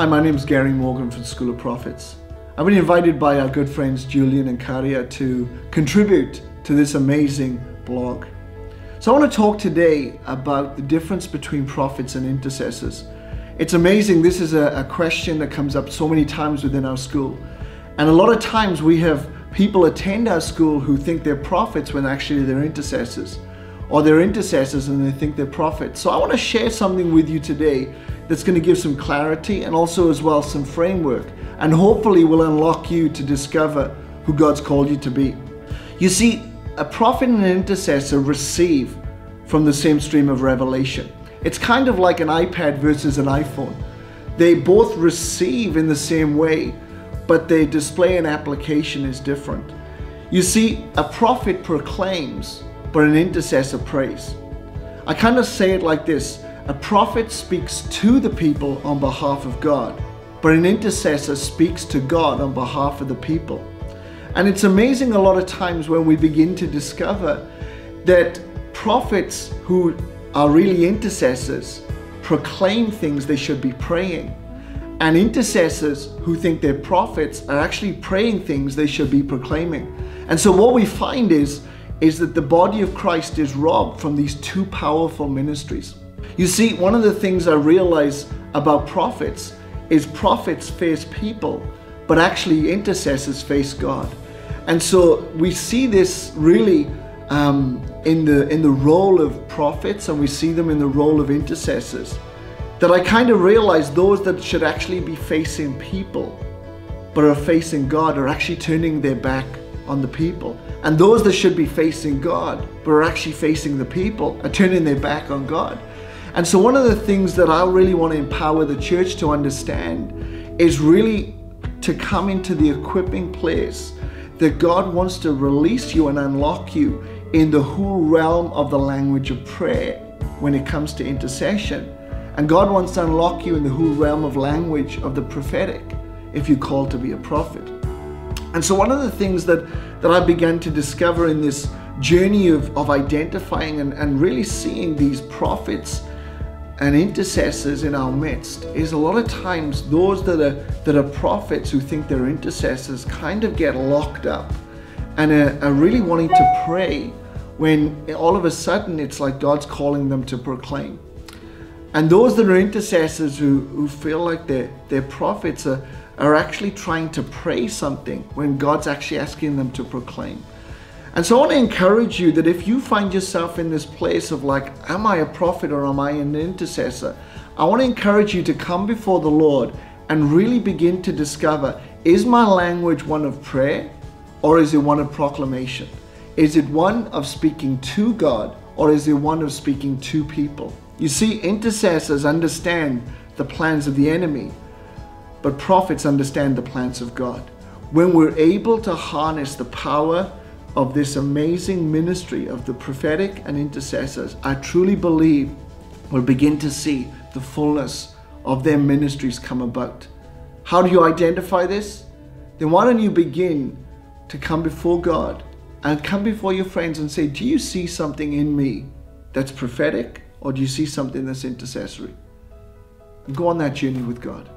Hi, my name is Gary Morgan from School of Prophets. I've been invited by our good friends Julian and Karia to contribute to this amazing blog. So I want to talk today about the difference between prophets and intercessors. It's amazing, this is a, a question that comes up so many times within our school. And a lot of times we have people attend our school who think they're prophets when actually they're intercessors or they're intercessors and they think they're prophets. So I want to share something with you today that's going to give some clarity and also as well some framework and hopefully will unlock you to discover who God's called you to be. You see, a prophet and an intercessor receive from the same stream of revelation. It's kind of like an iPad versus an iPhone. They both receive in the same way, but their display and application is different. You see, a prophet proclaims, but an intercessor prays. I kind of say it like this a prophet speaks to the people on behalf of God, but an intercessor speaks to God on behalf of the people. And it's amazing a lot of times when we begin to discover that prophets who are really intercessors proclaim things they should be praying. And intercessors who think they're prophets are actually praying things they should be proclaiming. And so what we find is, is that the body of Christ is robbed from these two powerful ministries. You see, one of the things I realize about prophets is prophets face people, but actually intercessors face God. And so we see this really um, in the in the role of prophets, and we see them in the role of intercessors. That I kind of realize those that should actually be facing people, but are facing God, are actually turning their back on the people. And those that should be facing God, but are actually facing the people, are turning their back on God. And so, one of the things that I really want to empower the church to understand is really to come into the equipping place that God wants to release you and unlock you in the whole realm of the language of prayer when it comes to intercession. And God wants to unlock you in the whole realm of language of the prophetic if you're called to be a prophet. And so, one of the things that, that I began to discover in this journey of, of identifying and, and really seeing these prophets and intercessors in our midst is a lot of times those that are that are prophets who think they're intercessors kind of get locked up and are, are really wanting to pray when all of a sudden it's like God's calling them to proclaim. And those that are intercessors who, who feel like they're, they're prophets are, are actually trying to pray something when God's actually asking them to proclaim. And so I want to encourage you that if you find yourself in this place of like, am I a prophet or am I an intercessor? I want to encourage you to come before the Lord and really begin to discover is my language one of prayer or is it one of proclamation? Is it one of speaking to God or is it one of speaking to people? You see, intercessors understand the plans of the enemy, but prophets understand the plans of God. When we're able to harness the power of this amazing ministry of the prophetic and intercessors, I truly believe we'll begin to see the fullness of their ministries come about. How do you identify this? Then why don't you begin to come before God and come before your friends and say, Do you see something in me that's prophetic or do you see something that's intercessory? And go on that journey with God.